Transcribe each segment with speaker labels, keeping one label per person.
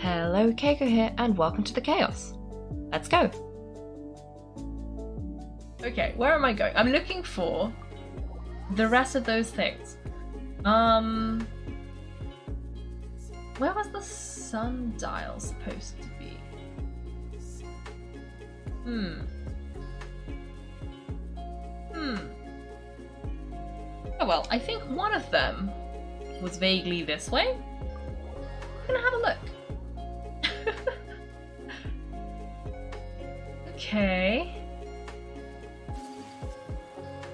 Speaker 1: Hello, Kaiko here, and welcome to the Chaos. Let's go. Okay, where am I going? I'm looking for the rest of those things. Um, where was the sundial supposed to be? Hmm. Hmm. Oh well, I think one of them was vaguely this way. I'm gonna have a look. Okay.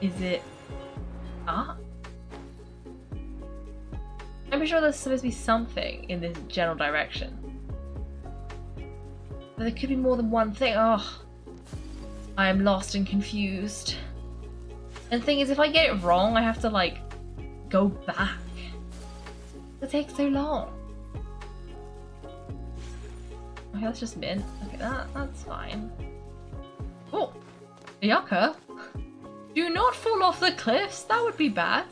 Speaker 1: Is it up? I'm pretty sure there's supposed to be something in this general direction. But there could be more than one thing. Oh, I am lost and confused. And the thing is, if I get it wrong, I have to like go back. It takes so long. Okay, that's just mint. Okay, that that's fine. Oh, do not fall off the cliffs. That would be bad.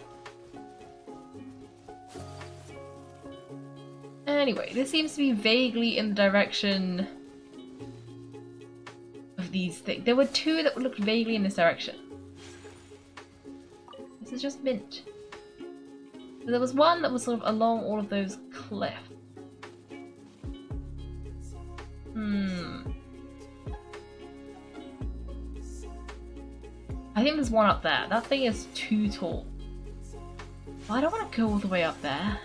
Speaker 1: Anyway, this seems to be vaguely in the direction of these things. There were two that looked vaguely in this direction. This is just mint. There was one that was sort of along all of those cliffs. Hmm. Think there's one up there. That thing is too tall. I don't want to go all the way up there.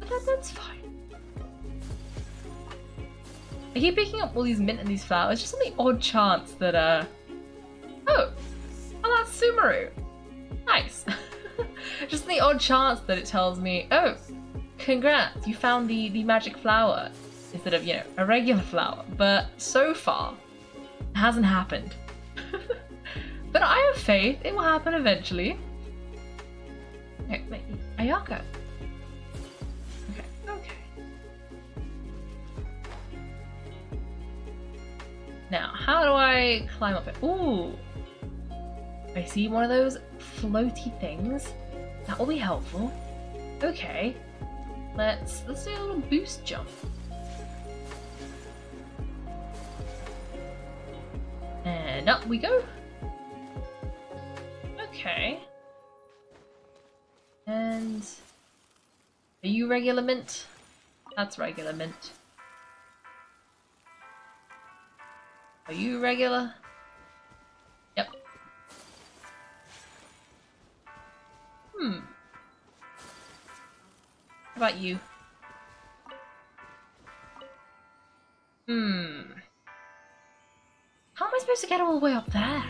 Speaker 1: That, that's fine. I keep picking up all these mint and these flowers, just on the odd chance that, uh... Oh! Oh, that's Sumeru! Nice! just on the odd chance that it tells me, oh, congrats, you found the, the magic flower instead of, you know, a regular flower. But so far, it hasn't happened. I have faith it will happen eventually. Okay, wait, Ayaka. Okay, okay. Now, how do I climb up it? Ooh! I see one of those floaty things. That will be helpful. Okay. Let's let's do a little boost jump. And up we go. Okay. And are you regular mint? That's regular mint. Are you regular? Yep. Hmm. How about you? Hmm. How am I supposed to get all the way up there?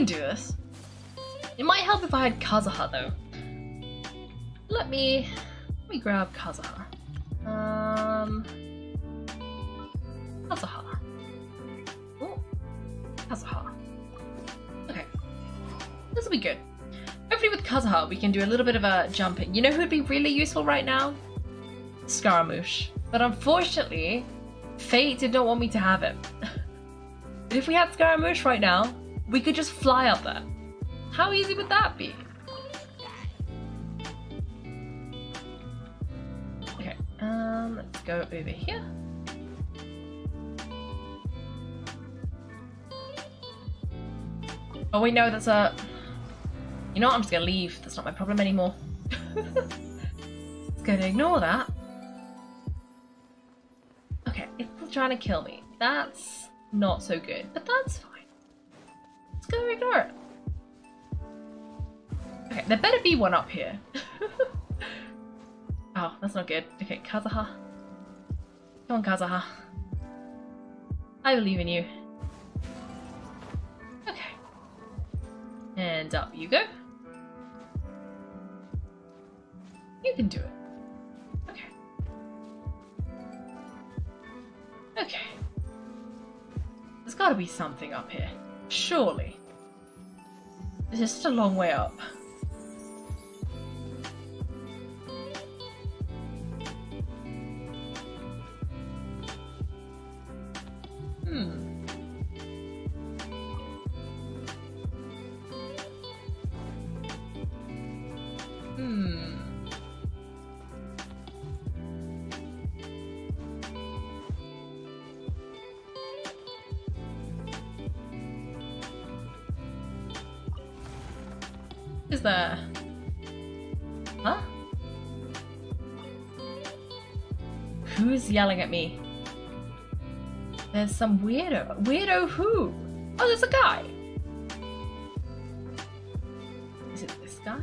Speaker 1: Can do this. It might help if I had Kazuha though. Let me let me grab Kazuha. Um Kazuha. Oh Kazuha. Okay. This will be good. Hopefully with Kazuha we can do a little bit of a jumping. You know who would be really useful right now? Scaramouche. But unfortunately, Fate did not want me to have him. but if we had Scaramouche right now, we could just fly up there. How easy would that be? Okay, um, let's go over here. Oh wait, no, that's a... You know what, I'm just gonna leave. That's not my problem anymore. It's gonna ignore that. Okay, it's trying to kill me. That's not so good, but that's fine. Ignore it. Okay, there better be one up here. oh, that's not good. Okay, Kazuha. Come on, Kazuha. I believe in you. Okay. And up you go. You can do it. Okay. Okay. There's gotta be something up here. Surely. This is a long way up. Yelling at me? There's some weirdo. Weirdo who? Oh, there's a guy. Is it this guy?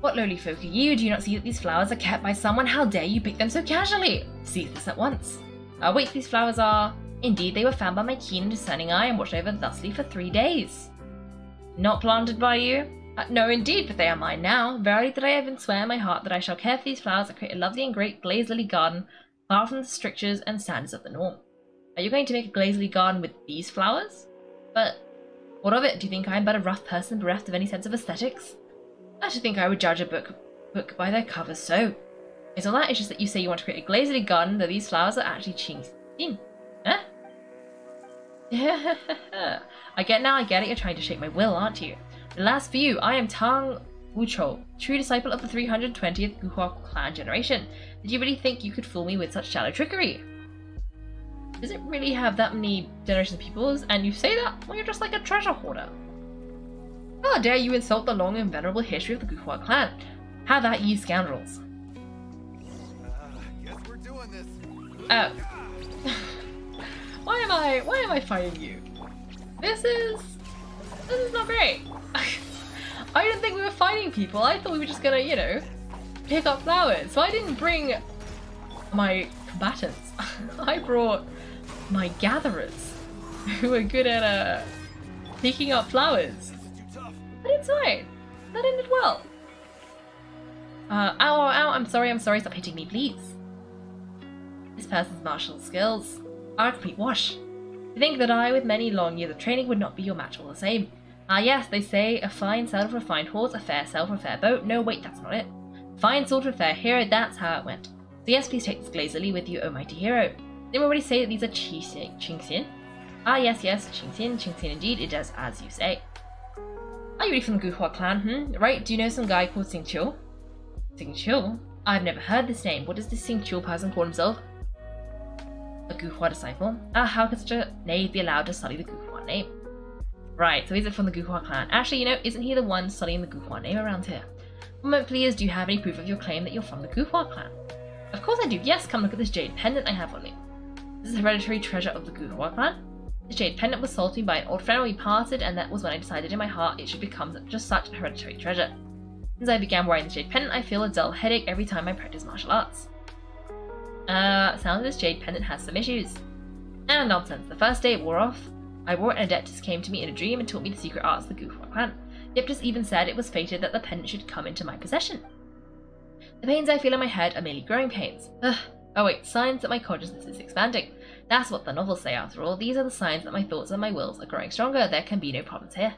Speaker 1: What lowly folk are you? Do you not see that these flowers are kept by someone? How dare you pick them so casually? Seize this at once. Uh, wait, these flowers are... Indeed, they were found by my keen and discerning eye and watched over thusly for three days. Not planted by you? Uh, no, indeed, but they are mine now. Verily did I even swear in my heart that I shall care for these flowers and create a lovely and great glazed lily garden, far from the strictures and standards of the norm. Are you going to make a glazed lily garden with these flowers? But what of it? Do you think I am but a rough person bereft of any sense of aesthetics? I should think I would judge a book book by their cover, so. It's all that, it's just that you say you want to create a glazed lily garden, though these flowers are actually ching in. Huh? I get now, I get it, you're trying to shape my will, aren't you? The last for you, I am Tang Wuchou, true disciple of the 320th Guhua clan generation. Did you really think you could fool me with such shallow trickery? Does it really have that many generations of peoples? And you say that when you're just like a treasure hoarder. How dare you insult the long and venerable history of the Guhua clan? How that you scoundrels?
Speaker 2: Uh, guess we're doing this.
Speaker 1: Oh. why am I why am I fighting you? This is this is not great. I didn't think we were fighting people. I thought we were just gonna, you know, pick up flowers. So I didn't bring my combatants. I brought my gatherers who are good at uh, picking up flowers. But it's fine. That ended well. Uh, ow, ow, ow, I'm sorry, I'm sorry, stop hitting me, please. This person's martial skills are a complete wash. To think that I, with many long years of training, would not be your match all the same. Ah yes, they say a fine sail for a fine horse, a fair sail for a fair boat. No, wait, that's not it. Fine sword for a fair hero, that's how it went. So yes, please take this glazily with you, O mighty hero. Didn't already say that these are Qixin? Qingxian? Ah yes, yes, Qingxian, Qingxian indeed, it does as you say. Are you really from the Guhua clan, hmm? Right, do you know some guy called Xing Qiu? Xing Qiu? I've never heard this name. What does this Xing Qiu person call himself? A Guhua disciple? Ah, how could such a knave be allowed to study the Guhua name? Right, so is it from the Guhua clan. Actually, you know, isn't he the one studying the Guhua name around here? Moment, please. Do you have any proof of your claim that you're from the Guhua clan? Of course I do. Yes, come look at this jade pendant I have on me. This is a hereditary treasure of the Guhua clan. This jade pendant was sold to me by an old friend when we parted, and that was when I decided in my heart it should become just such a hereditary treasure. Since I began wearing the jade pendant, I feel a dull headache every time I practice martial arts. Uh, sounds like this jade pendant has some issues. And nonsense. The first day it wore off, I wore it and Adeptus came to me in a dream and taught me the secret arts of the Guhua clan. Adeptus even said it was fated that the pendant should come into my possession. The pains I feel in my head are merely growing pains. Ugh. Oh wait, signs that my consciousness is expanding. That's what the novels say after all. These are the signs that my thoughts and my wills are growing stronger. There can be no problems here.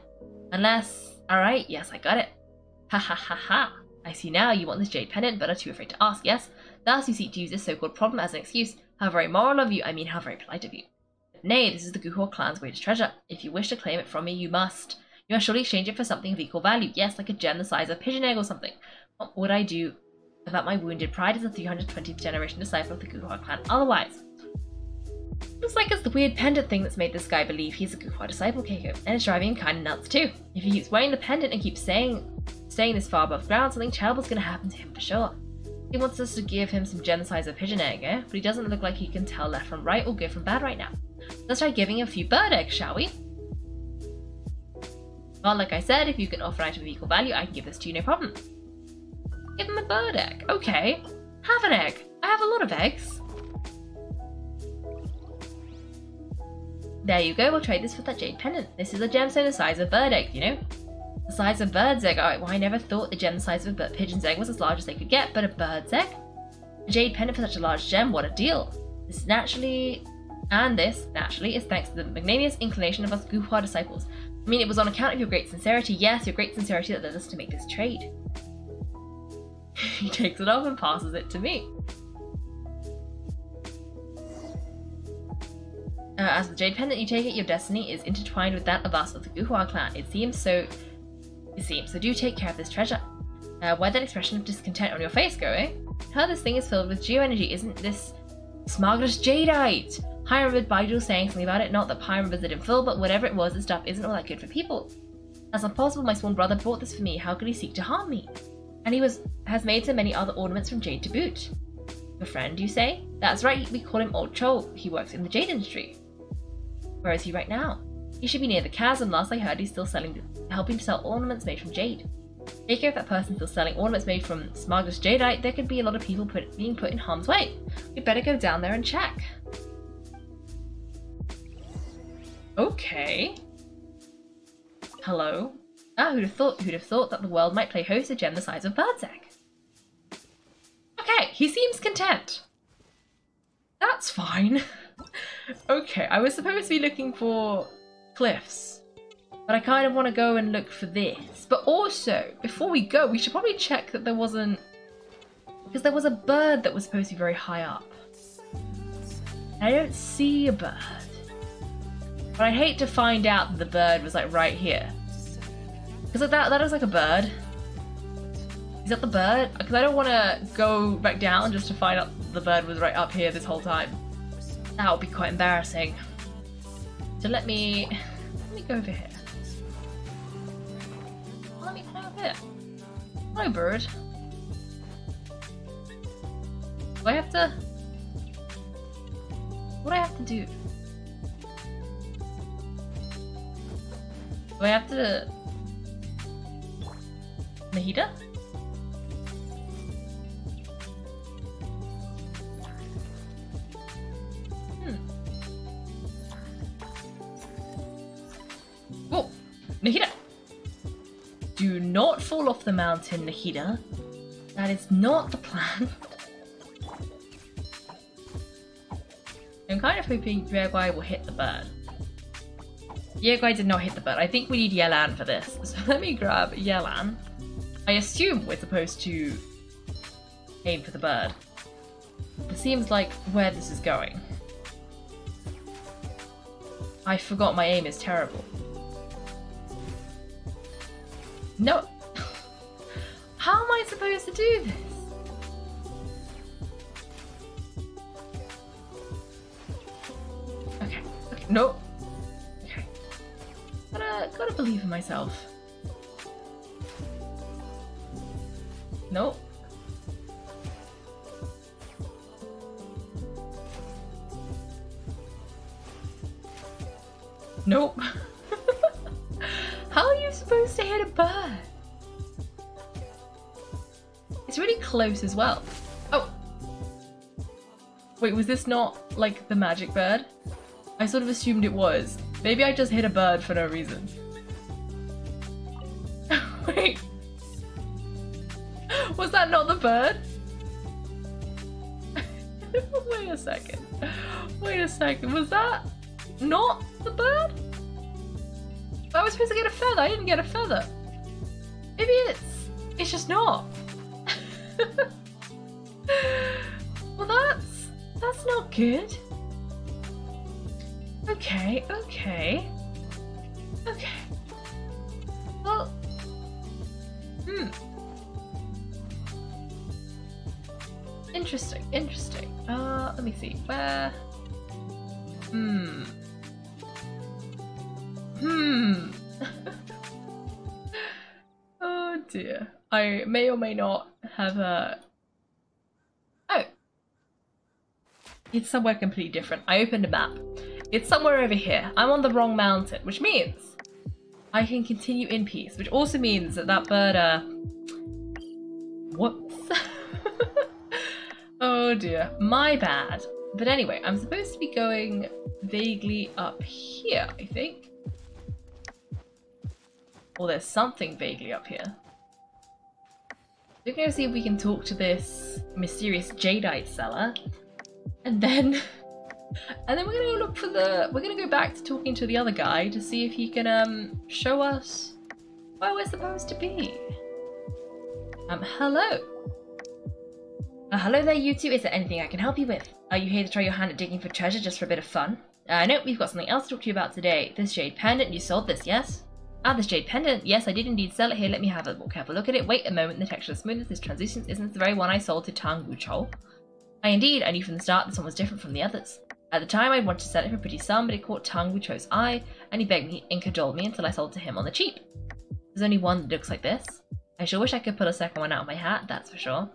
Speaker 1: Unless... Alright, yes, I got it. Ha ha ha ha. I see now you want this jade pendant but are too afraid to ask, yes? Thus you seek to use this so-called problem as an excuse. How very moral of you, I mean how very polite of you. Nay, this is the Guhua clan's greatest treasure. If you wish to claim it from me, you must. You must surely exchange it for something of equal value. Yes, like a gem the size of a pigeon egg or something. What would I do about my wounded pride as a 320th generation disciple of the Guhua clan otherwise? Looks like it's the weird pendant thing that's made this guy believe he's a Guhua disciple, Kaiko, and it's driving him kinda nuts too. If he keeps wearing the pendant and keeps saying, staying this far above ground, something terrible's gonna happen to him for sure. He wants us to give him some the size of pigeon egg, eh? But he doesn't look like he can tell left from right or good from bad right now. Let's try giving a few bird eggs, shall we? Well, like I said, if you can offer an item of equal value, I can give this to you no problem. Give him a bird egg. Okay. Have an egg. I have a lot of eggs. There you go, we'll trade this for that jade pendant. This is a gemstone the size of a bird egg, you know? The size of a bird's egg. Oh, well, I never thought the gem the size of a pigeon's egg was as large as they could get, but a bird's egg? A jade pendant for such a large gem, what a deal. This is naturally, and this, naturally, is thanks to the magnanimous inclination of us Guhua disciples. I mean, it was on account of your great sincerity, yes, your great sincerity that led us to make this trade. he takes it off and passes it to me. Uh, as the Jade Pendant you take it, your destiny is intertwined with that of us of the Guhua clan. It seems so. It seems so. Do take care of this treasure. Uh, where'd that expression of discontent on your face go, eh? How this thing is filled with geo energy. Isn't this Smargus jadeite? Pai remembered Baizhu saying something about it, not that remembers it in full, but whatever it was, the stuff isn't all that good for people. That's not possible, my sworn brother bought this for me, how could he seek to harm me? And he was has made so many other ornaments from jade to boot. Your friend, you say? That's right, we call him Old Cho. He works in the jade industry. Where is he right now? He should be near the chasm. Last I heard, he's still selling, helping to sell ornaments made from jade. Take care if that person's still selling ornaments made from Smargus jadeite. There could be a lot of people put, being put in harm's way. We'd better go down there and check. Okay. Hello. Ah, who'd have thought? Who'd have thought that the world might play host to gem the size of bird's egg? Okay, he seems content. That's fine. okay, I was supposed to be looking for cliffs, but I kind of want to go and look for this. But also, before we go, we should probably check that there wasn't... Because there was a bird that was supposed to be very high up. I don't see a bird. But I'd hate to find out that the bird was like right here. Because that, that looks like a bird. Is that the bird? Because I don't want to go back down just to find out the bird was right up here this whole time. That would be quite embarrassing. So let me... Let me go over here. Let me go over here. Hi, bird. Do I have to... What do I have to do? Do I have to... Nahida? Hmm. Oh, Nahida! Do not fall off the mountain, Nahida. That is not the plan. I'm kind of hoping Yuegui will hit the bird. Yuegui did not hit the bird. I think we need Yelan for this. So let me grab Yelan. I assume we're supposed to aim for the bird. It seems like where this is going. I forgot my aim is terrible. No! How am I supposed to do this? Okay, okay, no. Gotta, gotta believe in myself. Nope. Nope. How are you supposed to hit a bird? It's really close as well. Oh! Wait, was this not, like, the magic bird? I sort of assumed it was. Maybe I just hit a bird for no reason. Wait. Was that not the bird? Wait a second. Wait a second. Was that not the bird? I was supposed to get a feather. I didn't get a feather. Maybe it's it's just not. well, that's that's not good. Okay, okay, okay. Well, hmm. Interesting, interesting. Uh, let me see. Where? Hmm. Hmm. oh dear. I may or may not have a... Oh. It's somewhere completely different. I opened a map. It's somewhere over here. I'm on the wrong mountain, which means I can continue in peace, which also means that that bird, uh... Whoops. oh dear. My bad. But anyway, I'm supposed to be going vaguely up here, I think. Or there's something vaguely up here. We're gonna see if we can talk to this mysterious jadeite seller. And then... And then we're gonna look for the... We're gonna go back to talking to the other guy to see if he can um show us where we're supposed to be. Um, hello. Uh, hello there, you two. Is there anything I can help you with? Are you here to try your hand at digging for treasure just for a bit of fun? Uh, no, we've got something else to talk to you about today. This jade pendant, you sold this, yes? Ah, this jade pendant. Yes, I did indeed sell it. Here, let me have a more careful look at it. Wait a moment, the texture of smoothness, this translucence isn't the very one I sold to Tang Wuchou. I indeed, I knew from the start this one was different from the others. At the time, I'd wanted to sell it for a pretty sum, but it caught Tang Wuchou's eye, and he begged me and cajoled me until I sold it to him on the cheap. There's only one that looks like this. I sure wish I could pull a second one out of my hat, that's for sure.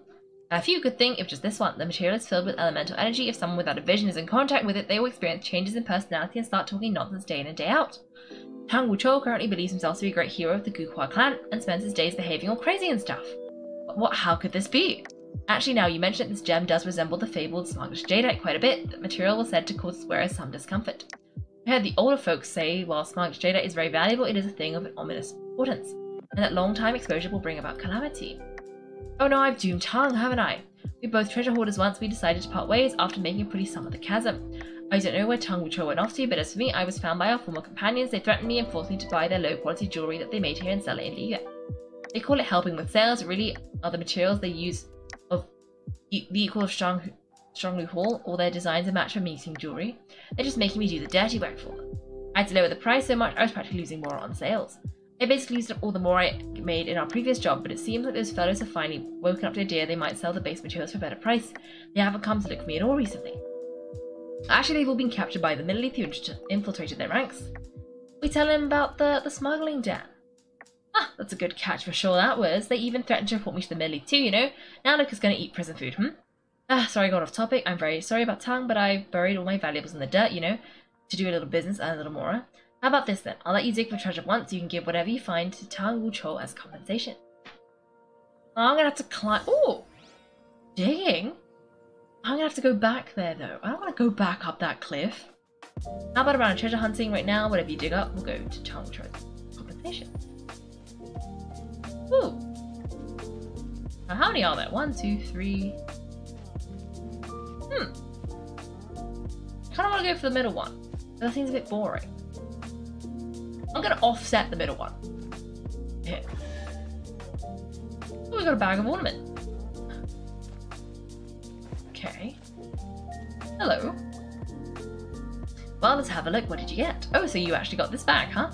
Speaker 1: A few good thing if just this one. The material is filled with elemental energy. If someone without a vision is in contact with it, they will experience changes in personality and start talking nonsense day in and day out. Tang Wuchou currently believes himself to be a great hero of the Guhua clan and spends his days behaving all crazy and stuff. But what? How could this be? Actually, now you mention it, this gem does resemble the fabled Smaragdish Jadeite quite a bit. The material was said to cause wearers some discomfort. I heard the older folks say while Smaragdish Jadeite is very valuable, it is a thing of ominous importance, and that long time exposure will bring about calamity. Oh no, I've doomed Tang, haven't I? We both treasure hoarders once we decided to part ways after making a pretty sum of the chasm. I don't know where Tang Wuchou went off to, but as for me, I was found by our former companions. They threatened me and forced me to buy their low quality jewellery that they made here and sell it in Liyue. They call it helping with sales, really are the materials they use the equal of strong Stronglu Hall, all their designs are match for meeting jewellery. They're just making me do the dirty work for them. I had to lower the price so much I was practically losing more on sales. I basically used up all the more I made in our previous job, but it seems like those fellows have finally woken up to the idea they might sell the base materials for a better price. They haven't come to look for me at all recently. Actually, they've all been captured by the Millelith who infiltrated their ranks. We tell him about the, the smuggling den. Ah, that's a good catch for sure that was. They even threatened to report me to the Millelith too, you know. Now going to eat prison food, hmm? Ah, sorry I got off topic. I'm very sorry about Tang, but I buried all my valuables in the dirt, you know, to do a little business and a little more. How about this then? I'll let you dig for treasure once. You can give whatever you find to Tang Wuchou as compensation. I'm gonna have to climb. Oh, digging. I'm gonna have to go back there though. I don't want to go back up that cliff. How about around treasure hunting right now? Whatever you dig up, we'll go to Tang Wuchou's compensation. Ooh. Now, how many are there? One, two, three. Hmm. Kind of want to go for the middle one. That seems a bit boring. I'm gonna offset the middle one. Here. Oh, we got a bag of ornament. Okay. Hello. Well, let's have a look. What did you get? Oh, so you actually got this bag, huh?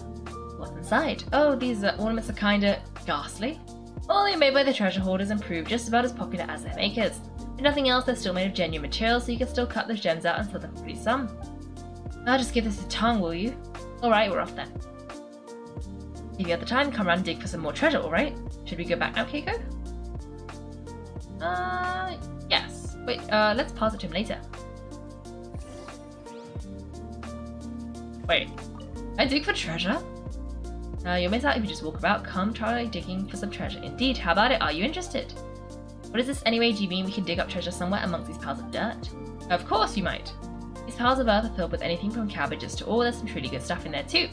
Speaker 1: What's inside? Oh, these uh, ornaments are kinda ghastly. Well, they're made by the treasure hoarders and prove just about as popular as their makers. If nothing else, they're still made of genuine material, so you can still cut those gems out and sell them for pretty sum. I'll just give this a tongue, will you? Alright, we're off then. If you have the time, come around and dig for some more treasure, alright? Should we go back now, Kaiko? Uh, yes. Wait, uh, let's pause it to him later. Wait, I dig for treasure? Uh, you'll miss out if you just walk about. Come try digging for some treasure. Indeed, how about it? Are you interested? What is this anyway? Do you mean we can dig up treasure somewhere amongst these piles of dirt? Of course you might. These piles of earth are filled with anything from cabbages to all. There's some truly good stuff in there too.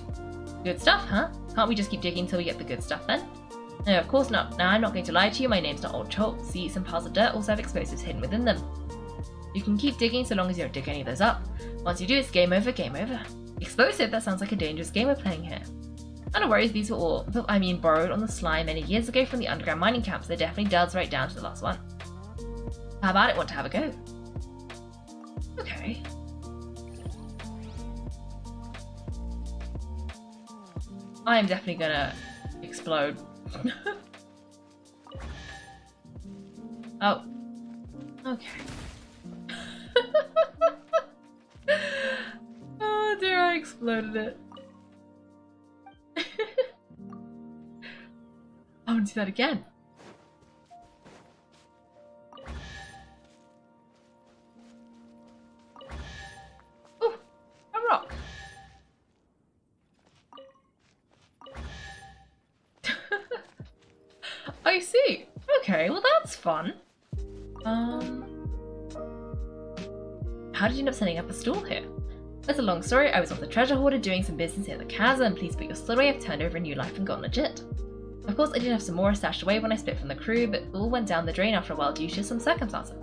Speaker 1: Good stuff, huh? Can't we just keep digging until we get the good stuff then? No, of course not. Now, I'm not going to lie to you, my name's not Old Chalk. See, some piles of dirt also have explosives hidden within them. You can keep digging so long as you don't dig any of those up. Once you do, it's game over, game over. Explosive? That sounds like a dangerous game we're playing here. No worries, these were all, I mean, borrowed on the sly many years ago from the underground mining camps. They're definitely delves right down to the last one. How about it? Want to have a go? Okay. I am definitely gonna explode. oh. Okay. oh dear, I exploded it. I want to do that again. I see. Okay, well that's fun. Um, how did you end up setting up a stall here? That's a long story. I was off the treasure hoarder doing some business here at the chasm. Please put your story. I've turned over a new life and gone legit. Of course, I did have some more stashed away when I split from the crew, but all went down the drain after a while due to some circumstances.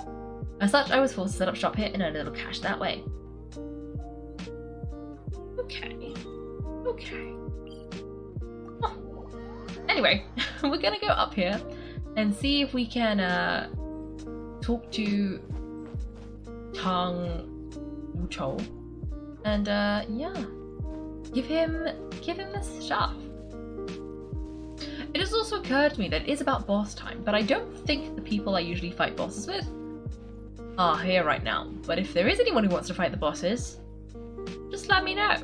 Speaker 1: As such, I was forced to set up shop here and earn a little cash that way. Okay. Okay. Anyway, we're gonna go up here and see if we can uh, talk to Tang Wuchou and uh, yeah, give him give him this stuff. It has also occurred to me that it is about boss time, but I don't think the people I usually fight bosses with are here right now. But if there is anyone who wants to fight the bosses, just let me know.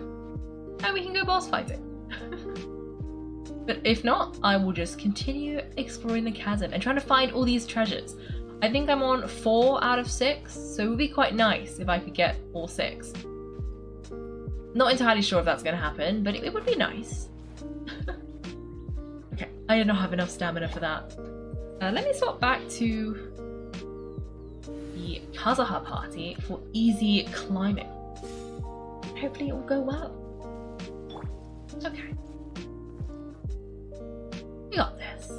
Speaker 1: And we can go boss fighting. but if not, I will just continue exploring the chasm and trying to find all these treasures. I think I'm on four out of six, so it would be quite nice if I could get all six. Not entirely sure if that's going to happen, but it, it would be nice. I don't have enough stamina for that. Uh, let me swap back to the Kazuha party for easy climbing. Hopefully it will go well. Okay. We got this.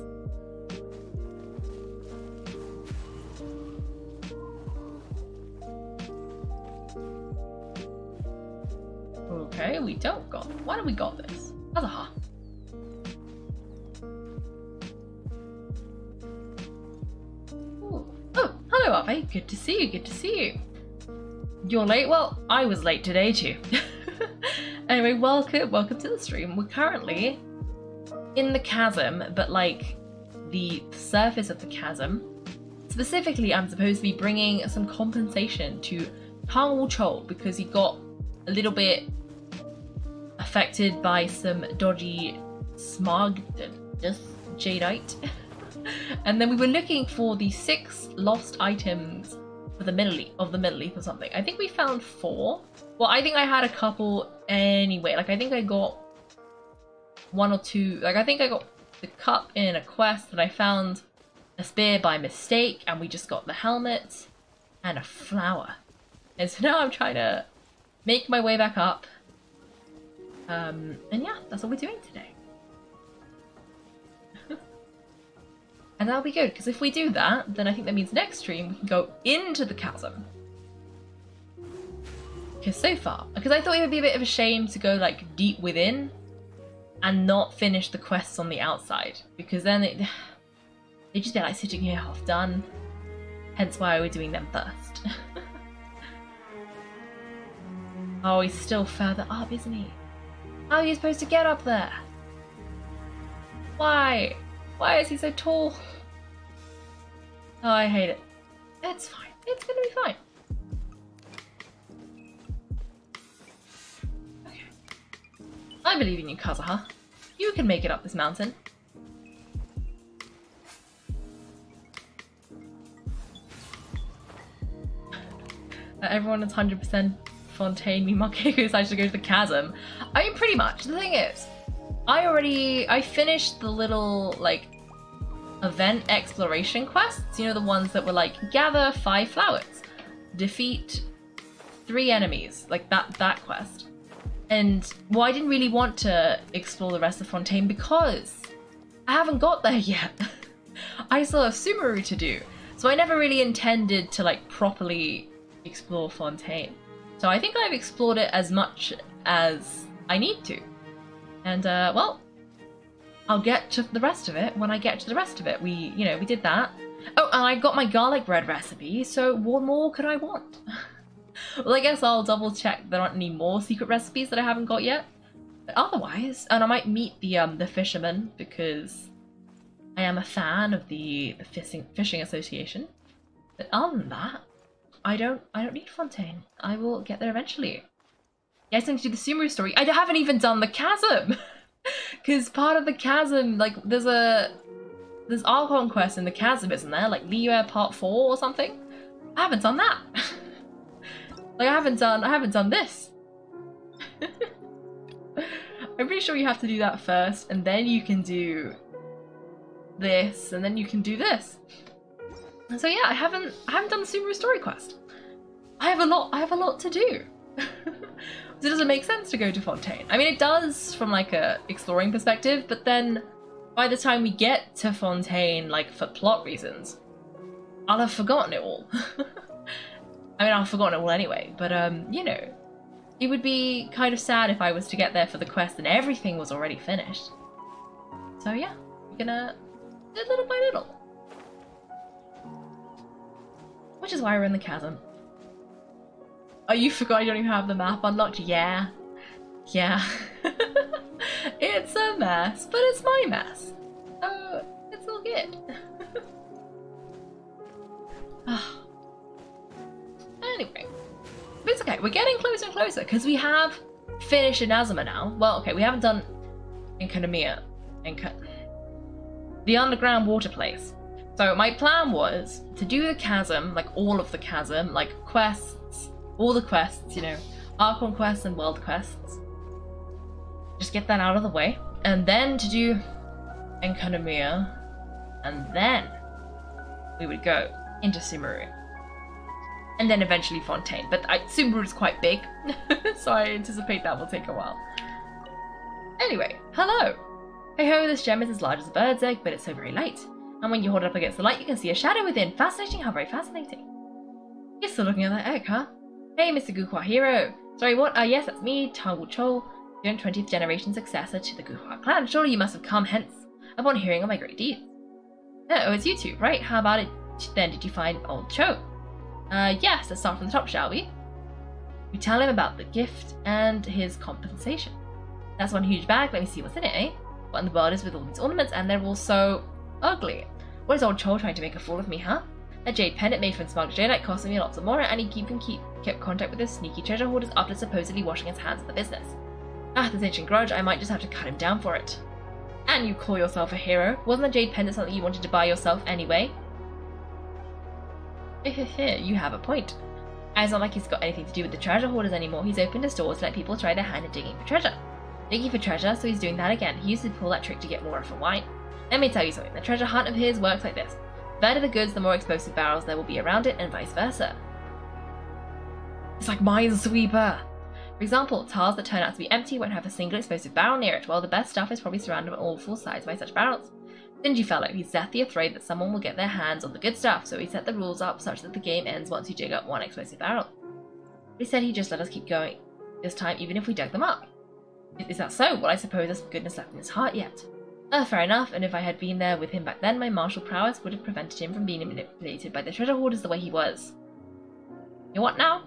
Speaker 1: Okay, we don't got. Why don't we got this? Kazuha. Hello, Ave. Good to see you. Good to see you. You're late? Well, I was late today too. anyway, welcome, welcome to the stream. We're currently in the chasm, but like the surface of the chasm. Specifically, I'm supposed to be bringing some compensation to Kang Wu because he got a little bit affected by some dodgy smog, uh, just jadeite. and then we were looking for the six lost items for the middle of the middle leaf or something. I think we found four. Well, I think I had a couple anyway. Like I think I got one or two. Like I think I got the cup in a quest, and I found a spear by mistake, and we just got the helmet and a flower. And so now I'm trying to make my way back up. Um, and yeah, that's what we're doing today. And that'll be good, because if we do that, then I think that means next stream we can go into the chasm. Because so far, because I thought it would be a bit of a shame to go like deep within and not finish the quests on the outside, because then it, they just be like sitting here half done. Hence why we're doing them first. oh, he's still further up, isn't he? How are you supposed to get up there? Why? Why is he so tall? Oh, I hate it. It's fine. It's gonna be fine. Okay. I believe in you, Kazuha. You can make it up this mountain. Uh, everyone is 100% Fontaine Mimake who decided to go to the chasm. I mean, pretty much. The thing is, I already I finished the little like event exploration quests. You know the ones that were like gather five flowers, defeat three enemies, like that that quest. And well, I didn't really want to explore the rest of Fontaine because I haven't got there yet. I still have Sumeru to do, so I never really intended to like properly explore Fontaine. So I think I've explored it as much as I need to. And, uh, well, I'll get to the rest of it when I get to the rest of it. We, you know, we did that. Oh, and I got my garlic bread recipe, so what more could I want? well, I guess I'll double check there aren't any more secret recipes that I haven't got yet. But otherwise, and I might meet the um the fisherman because I am a fan of the, the fishing fishing association. But other than that, I don't I don't need Fontaine. I will get there eventually. Yes, I to do the Sumeru story. I haven't even done the chasm! Because part of the chasm, like, there's a... There's Archon quest in the chasm, isn't there? Like, Liyue part 4 or something? I haven't done that! like, I haven't done... I haven't done this! I'm pretty sure you have to do that first, and then you can do this, and then you can do this. So yeah, I haven't I haven't done the Sumeru story quest. I have a lot I have a lot to do. Does it make sense to go to Fontaine? I mean it does from like a exploring perspective, but then by the time we get to Fontaine, like for plot reasons, I'll have forgotten it all. I mean I've forgotten it all anyway, but um, you know, it would be kind of sad if I was to get there for the quest and everything was already finished. So yeah, we're gonna do little by little. Which is why we're in the chasm. Oh, you forgot I don't even have the map unlocked? Yeah. Yeah. it's a mess, but it's my mess. So, it's all good. Ah. Anyway, but it's okay. We're getting closer and closer because we have finished Inazuma now. Well, okay, we haven't done Enkanomiya. Enka... The underground water place. So my plan was to do the chasm, like all of the chasm, like quests, all the quests, you know, Archon quests and world quests. Just get that out of the way. And then to do Enkanomiya. And then we would go into Sumeru. And then eventually Fontaine. But I, Sumeru is quite big, so I anticipate that will take a while. Anyway, hello! Hey ho, this gem is as large as a bird's egg, but it's so very light. And when you hold it up against the light, you can see a shadow within. Fascinating, how very fascinating. You're still looking at that egg, huh? Hey, Mr. Guhua Hero. Sorry, what? Uh, yes, that's me, Tang Wuchou, your 20th generation successor to the Guhua clan. Surely you must have come hence upon hearing of my great deeds. Oh, it's you two, right? How about it then? Did you find old Cho? Uh, yes, let's start from the top, shall we? We tell him about the gift and his compensation. That's one huge bag. Let me see what's in it, eh? What in the world is with all these ornaments, and they're all so ugly. What is old Cho trying to make a fool of me, huh? That jade pendant made from smuggled jadeite costing me lots of more, and he keep, him keep, kept contact with his sneaky treasure hoarders after supposedly washing his hands of the business. Ah, this ancient grudge, I might just have to cut him down for it. And you call yourself a hero? Wasn't the jade pendant something you wanted to buy yourself anyway? you have a point. It's not like he's got anything to do with the treasure hoarders anymore. He's opened his doors to let people try their hand at digging for treasure. Digging for treasure, so he's doing that again. He used to pull that trick to get more of for wine. Let me tell you something. The treasure hunt of his works like this. Better the goods, the more explosive barrels there will be around it, and vice versa. It's like Minesweeper. For example, tiles that turn out to be empty won't have a single explosive barrel near it, while the best stuff is probably surrounded on all four sides by such barrels. Stingy fellow, he's deathly afraid that someone will get their hands on the good stuff, so he set the rules up such that the game ends once you dig up one explosive barrel. He said he'd just let us keep going, this time even if we dug them up. Is that so? Well, I suppose there's goodness left in his heart yet. Uh, fair enough, and if I had been there with him back then, my martial prowess would have prevented him from being manipulated by the treasure hoarders the way he was. You what now?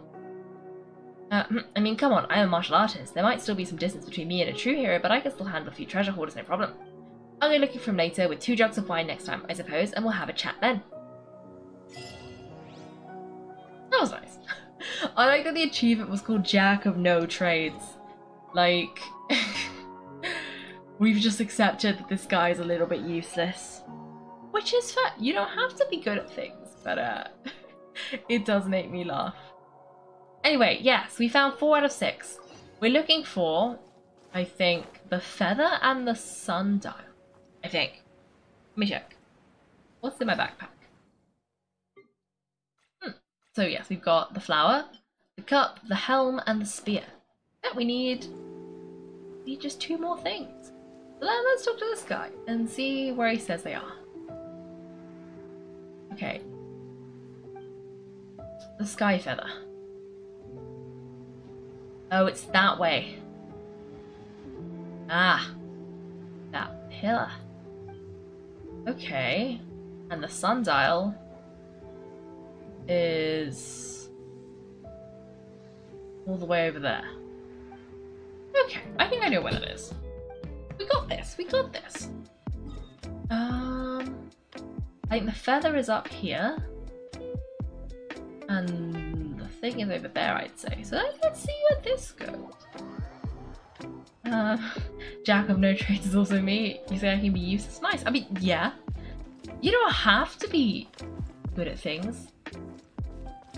Speaker 1: Uh, I mean, come on, I'm a martial artist. There might still be some distance between me and a true hero, but I can still handle a few treasure hoarders, no problem. I'll go looking for him later with two jugs of wine next time, I suppose, and we'll have a chat then. That was nice. I like that the achievement was called Jack of No Trades. Like, we've just accepted that this guy is a little bit useless. Which is fair. You don't have to be good at things, but uh, it does make me laugh. Anyway, yes, we found four out of six. We're looking for, I think, the feather and the sundial. I think. Let me check. What's in my backpack? Hmm. So yes, we've got the flower, the cup, the helm, and the spear. Yeah, we need, we need just two more things. Let's talk to this guy and see where he says they are. Okay. The sky feather. Oh, it's that way. Ah. That pillar. Okay. And the sundial is all the way over there. Okay, I think I know where that is. We got this. Um, I think the feather is up here. And the thing is over there, I'd say. So let's see where this goes. Uh, Jack of no trades is also me. You say I can be useless? Nice. I mean, yeah. You don't have to be good at things.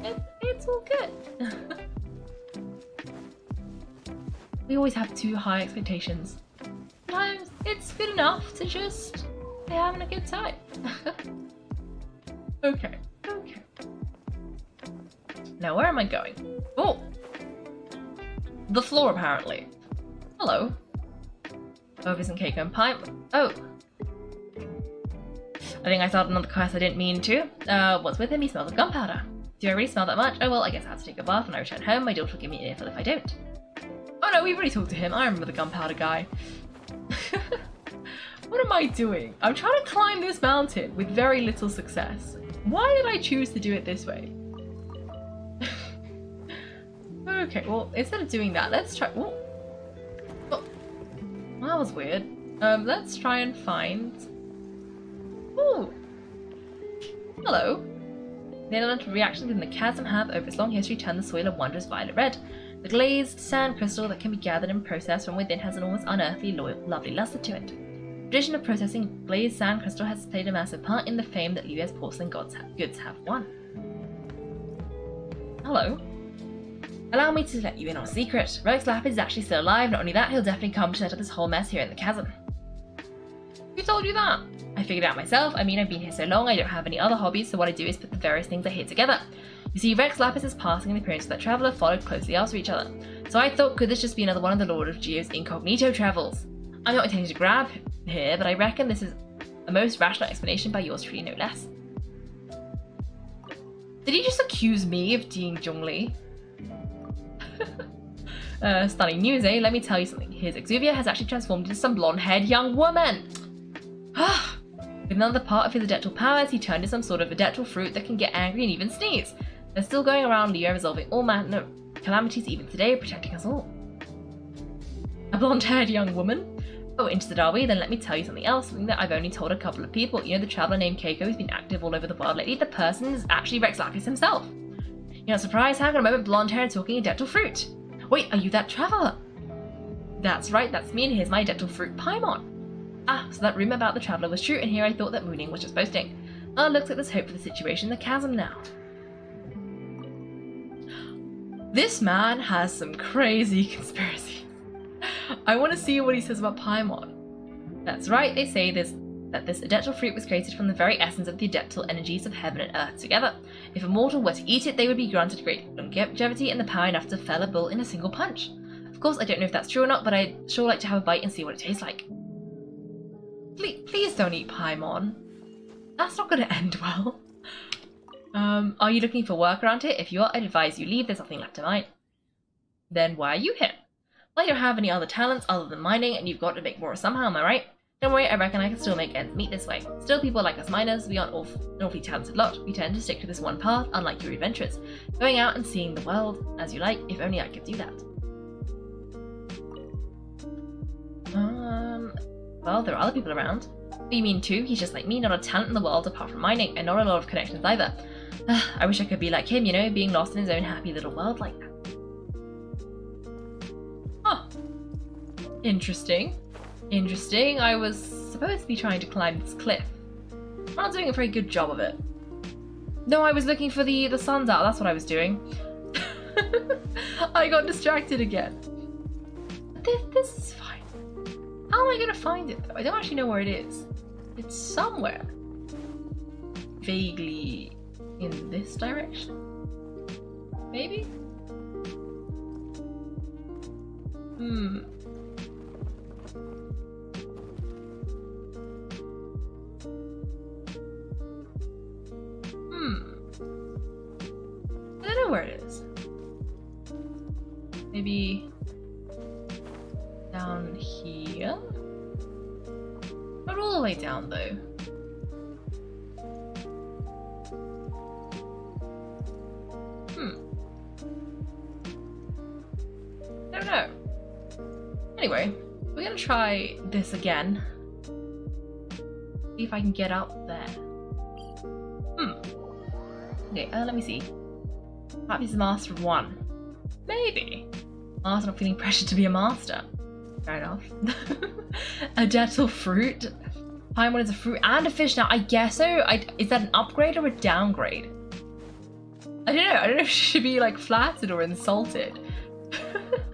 Speaker 1: It, it's all good. we always have too high expectations. It's good enough to just be having a good time. okay, okay. Now where am I going? Oh! The floor apparently. Hello. Oh, isn't cake and pie. Oh. I think I started another quest I didn't mean to. Uh, what's with him? He smells of gunpowder. Do I really smell that much? Oh well, I guess I have to take a bath when I return home. My daughter will give me an earful if I don't. Oh no, we've already talked to him. I remember the gunpowder guy. what am I doing? I'm trying to climb this mountain with very little success. Why did I choose to do it this way? okay, well, instead of doing that, let's try... Ooh. That was weird. Um, let's try and find... Ooh! Hello. Violent reactions in the chasm have, over its long history, turned the soil of wondrous violet red. The glazed sand crystal that can be gathered and processed from within has an almost unearthly, loyal, lovely luster to it. The tradition of processing glazed sand crystal has played a massive part in the fame that Liyue's porcelain gods have, goods have won. Hello. Allow me to let you in on a secret. Rex Lapis is actually still alive. Not only that, he'll definitely come to set up this whole mess here in the chasm. Who told you that? I figured it out myself. I mean, I've been here so long, I don't have any other hobbies, so what I do is put the various things I hear together. You see, Rex Lapis' is passing in the appearance that traveller followed closely after each other. So I thought, could this just be another one of the Lord of Geo's incognito travels? I'm not intending to grab here, but I reckon this is a most rational explanation by yours truly, no less. Did he just accuse me of being Zhongli? uh, stunning news, eh? Let me tell you something. His Exuvia has actually transformed into some blonde-haired young woman. With another part of his adeptal powers, he turned into some sort of adeptal fruit that can get angry and even sneeze. They're still going around Liyue resolving all manner of calamities even today, protecting us all. A blonde-haired young woman? Oh, into the Derby, then let me tell you something else, something that I've only told a couple of people. You know the traveller named Kaiko who's been active all over the world lately? The person is actually Rex Lapis himself. You're not surprised? How can a moment blonde hair and talking dental fruit? Wait, are you that traveller? That's right, that's me, and here's my dental fruit Paimon. Ah, so that rumour about the traveller was true, and here I thought that Mooning was just boasting. Ah, looks like there's hope for the situation the chasm now. This man has some crazy conspiracies. I want to see what he says about Paimon. That's right, they say this that this adeptal fruit was created from the very essence of the adeptal energies of heaven and earth together. If a mortal were to eat it, they would be granted great longevity and the power enough to fell a bull in a single punch. Of course, I don't know if that's true or not, but I'd sure like to have a bite and see what it tastes like. Please, please don't eat Paimon. That's not going to end well. Um, are you looking for work around here? If you are, I'd advise you leave. There's nothing left to mine. Then why are you here? Well, I don't have any other talents other than mining, and you've got to make more somehow, am I right? Don't worry, I reckon I can still make ends meet this way. Still, people like us miners, we aren't awf an awfully talented lot. We tend to stick to this one path, unlike your adventurers. Going out and seeing the world as you like, if only I could do that. Um, well, there are other people around. What do you mean too? He's just like me, not a talent in the world apart from mining, and not a lot of connections either. I wish I could be like him, you know, being lost in his own happy little world like that. Huh. Interesting. Interesting. I was supposed to be trying to climb this cliff. I'm not doing a very good job of it. No, I was looking for the, the sun's out. That's what I was doing. I got distracted again. This, this is fine. How am I going to find it, though? I don't actually know where it is. It's somewhere. Vaguely in this direction? Maybe? Hmm. Hmm. I don't know where it is. Maybe down here? Not all the way down though. Anyway, we're gonna try this again. See if I can get up there. Hmm. Okay, uh, let me see. Might be the master one. Maybe. Master not feeling pressured to be a master. Fair enough. a dental fruit. Paimon is a fruit and a fish now. I guess so. I, is that an upgrade or a downgrade? I don't know. I don't know if she should be like flattered or insulted.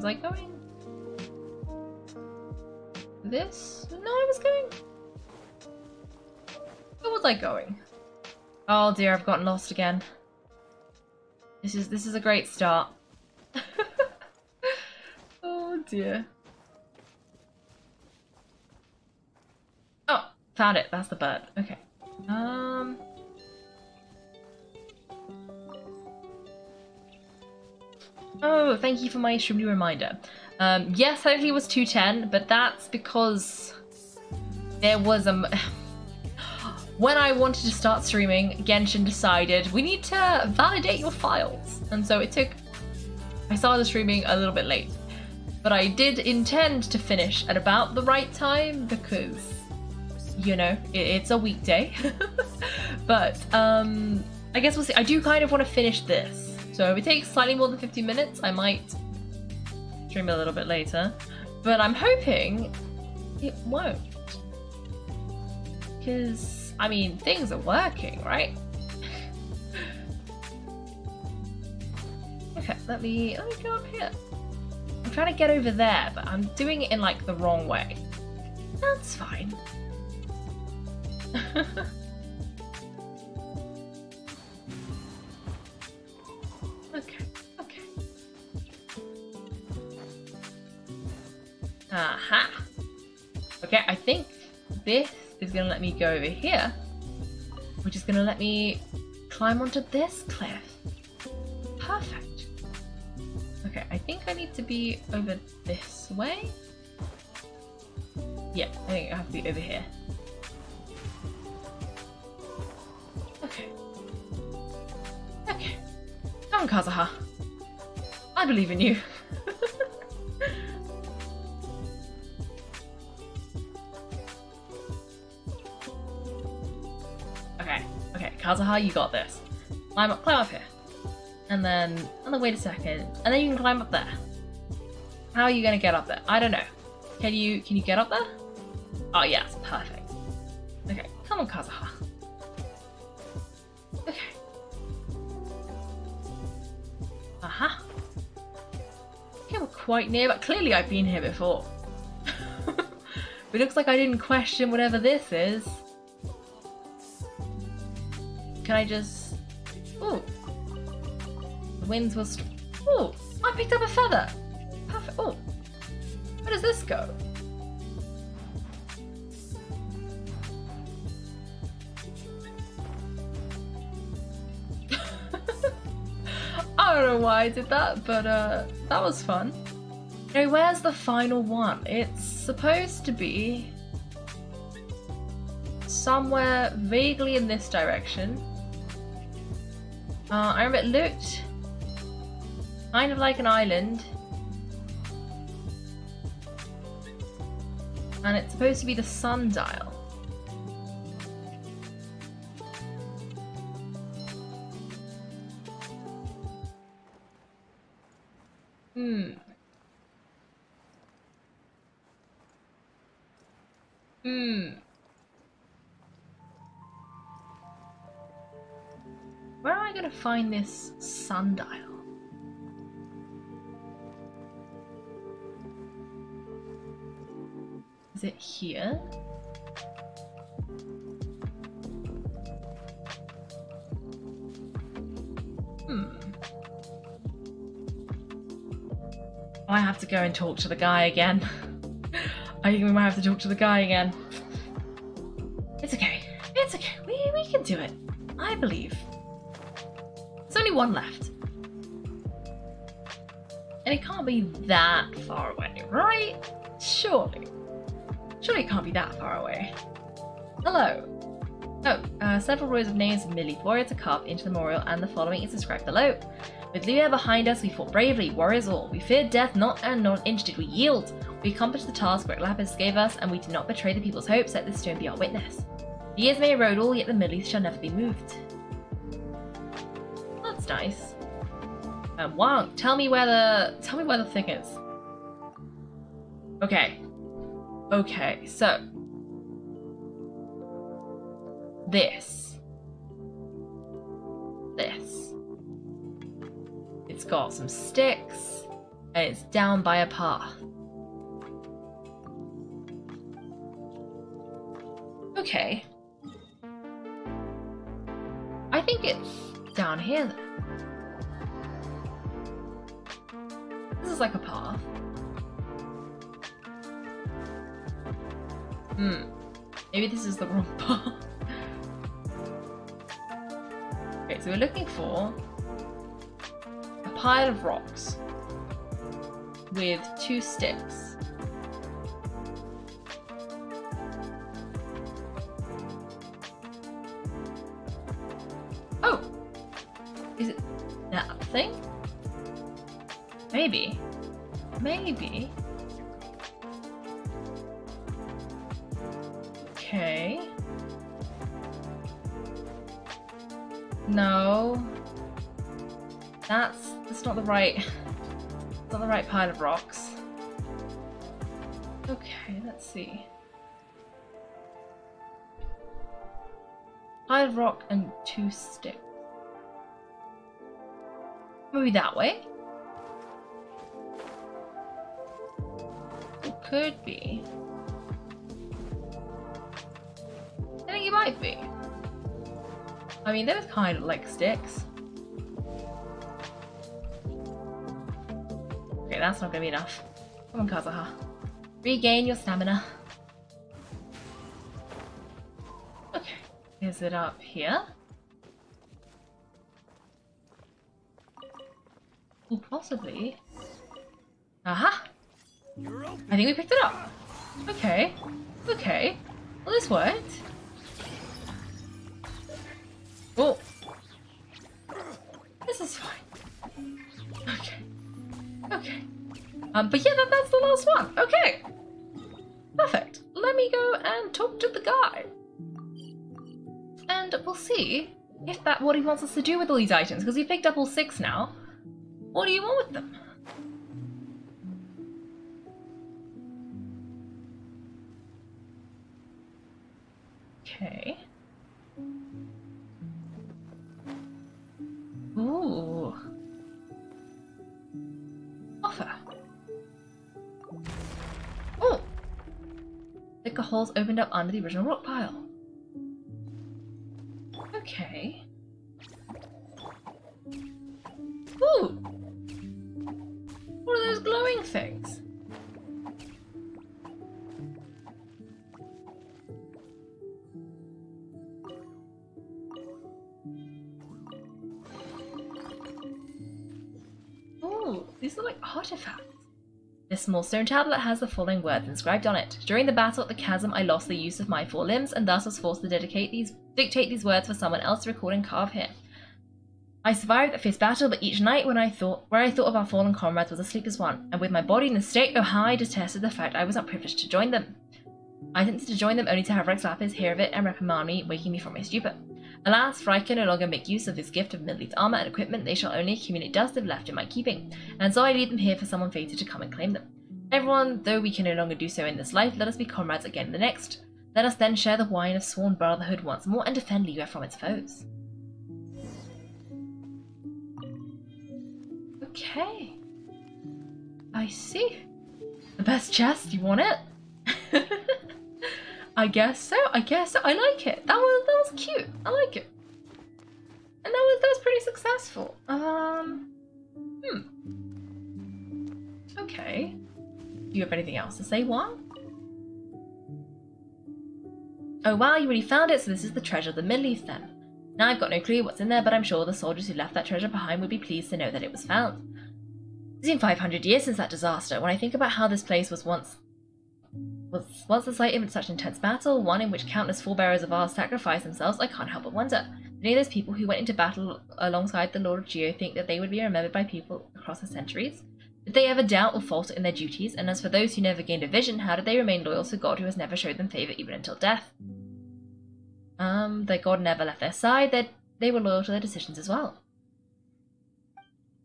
Speaker 1: was I going? This? No, I was going. Where was I going? Oh dear, I've gotten lost again. This is this is a great start. oh dear. Oh, found it. That's the bird. Okay. Um. Oh, thank you for my extremely reminder. Um, yes, technically it was 210, but that's because there was a... when I wanted to start streaming, Genshin decided we need to validate your files. And so it took, I started streaming a little bit late. But I did intend to finish at about the right time because, you know, it, it's a weekday. but um, I guess we'll see. I do kind of want to finish this. So if it takes slightly more than 50 minutes, I might stream a little bit later. But I'm hoping it won't. Because, I mean, things are working, right? okay, let me, let me go up here. I'm trying to get over there, but I'm doing it in like the wrong way. That's fine. Aha. Okay, I think this is gonna let me go over here, which is gonna let me climb onto this cliff. Perfect. Okay, I think I need to be over this way. Yeah, I think I have to be over here. Okay. Okay. Come on, Kazuha. I believe in you. Kazuha, you got this. Climb up, climb up here and then and then wait a second, and then you can climb up there. How are you gonna get up there? I don't know. Can you can you get up there? Oh yes, perfect. Okay, come on, Kazuha. Okay. Uh-huh. Aha. Okay, we're quite near, but clearly I've been here before. it looks like I didn't question whatever this is. Can I just... Oh, The winds will. Oh, I picked up a feather. Perfect. Oh, where does this go? I don't know why I did that, but uh, that was fun. Okay, where's the final one? It's supposed to be somewhere vaguely in this direction. Uh, I remember it looked Kind of like an island. And it's supposed to be the sundial. Find this sundial? Is it here? Hmm. I have to go and talk to the guy again. I think we might have to talk to the guy again. It's okay. It's okay. We, we can do it. I believe. Only one left. And it can't be that far away, right? Surely. Surely it can't be that far away. Hello. Oh, uh, several rows of names of merely warrior to carve into the memorial, and the following is described below. With Liyue behind us, we fought bravely, warriors all. We feared death, not and not inch did we yield. We accomplished the task Rex Lapis gave us, and we did not betray the people's hopes. Let this stone be our witness. The years may erode all, yet the Millelith shall never be moved. Nice. Um, Wang, tell me where the tell me where the thing is. Okay, Okay, so this, this, it's got some sticks and it's down by a path. Okay. I think it's down here then. This is like a path. Hmm. Maybe this is the wrong path. okay, so we're looking for a pile of rocks with two sticks. That thing? Maybe. Maybe. Okay. No. That's that's not the right not the right pile of rocks. Okay, let's see. Pile of rock and two sticks. Maybe that way? It could be. I think it might be. I mean, they're kind of like sticks. Okay, that's not gonna be enough. Come on, Kazuha. Regain your stamina. Okay, is it up here? Possibly. Aha! I think we picked it up. Okay. Okay. Well, this worked. Oh. This is fine. Okay. Okay. Um, but yeah, that, that's the last one. Okay. Perfect. Let me go and talk to the guy. And we'll see if that what he wants us to do with all these items, because we picked up all six now. What do you want with them? Okay. Ooh. Offer. Oh! Thicker holes opened up under the original rock pile. Okay. Glowing things? Ooh, these are like artifacts. This small stone tablet has the following words inscribed on it. During the battle at the chasm, I lost the use of my four limbs and thus was forced to dedicate these, dictate these words for someone else to record and carve here. I survived the fierce battle, but each night when I thought where I thought of our fallen comrades was asleep as one, and with my body in a state, oh how I detested the fact I was not privileged to join them. I attempted to join them only to have Rex Lapis hear of it and reprimand me, waking me from my stupor. Alas, for I can no longer make use of this gift of Millelith's armor and equipment, they shall only accumulate dust if left in my keeping, and so I leave them here for someone fated to come and claim them. Everyone, though we can no longer do so in this life, let us be comrades again in the next. Let us then share the wine of sworn brotherhood once more and defend Liyue from its foes. Okay. I see. The best chest, you want it? I guess so. I guess so. I like it. That was that was cute. I like it. And that was that was pretty successful. Um Hmm. Okay. Do you have anything else to say, Wang? Oh wow, you really found it, so this is the treasure of the Millelith then. Now I've got no clue what's in there, but I'm sure the soldiers who left that treasure behind would be pleased to know that it was found. It's been 500 years since that disaster. When I think about how this place was once was once the site of such intense battle, one in which countless forebearers of ours sacrificed themselves, I can't help but wonder. Many of those people who went into battle alongside the Lord of Geo think that they would be remembered by people across the centuries. Did they ever doubt or falter in their duties? And as for those who never gained a vision, how did they remain loyal to God who has never showed them favour even until death? Um, that God never left their side, that they were loyal to their decisions as well.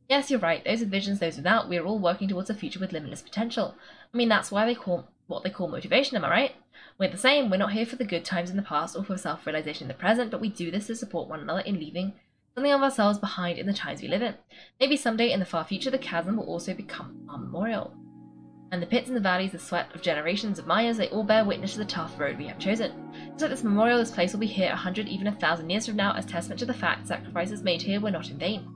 Speaker 1: Yes, you're right. Those with visions, those without, we are all working towards a future with limitless potential. I mean, that's why they call what they call motivation, am I right? We're the same. We're not here for the good times in the past or for self-realization in the present, but we do this to support one another in leaving something of ourselves behind in the times we live in. Maybe someday in the far future, the chasm will also become our memorial. And the pits and the valleys, the sweat of generations of Mayas, they all bear witness to the tough road we have chosen. Like this memorial, this place will be here a hundred, even a thousand years from now, as testament to the fact sacrifices made here were not in vain.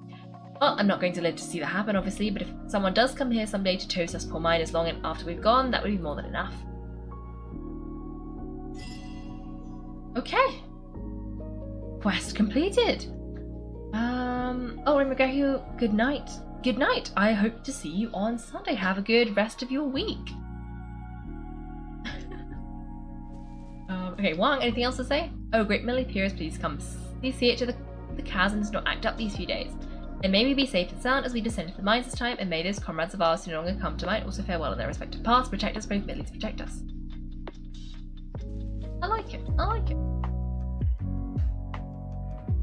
Speaker 1: Well, I'm not going to live to see that happen, obviously, but if someone does come here someday to toast us poor miners long after we've gone, that would be more than enough. Okay. Quest completed. Um, oh, and good night. Good night. I hope to see you on Sunday. Have a good rest of your week. um, okay, Wang, anything else to say? Oh, great Millie Pierce, please come. Please see it to the, the chasm does not act up these few days. And may we be safe and sound as we descend into the mines this time, and may those comrades of ours who no longer come to mind also farewell in their respective paths, protect us, both Midleys protect us. I like it, I like it.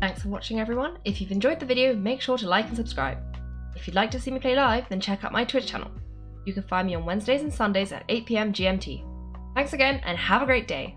Speaker 1: Thanks for watching everyone. If you've enjoyed the video, make sure to like and subscribe. If you'd like to see me play live, then check out my Twitch channel. You can find me on Wednesdays and Sundays at 8pm GMT. Thanks again and have a great day.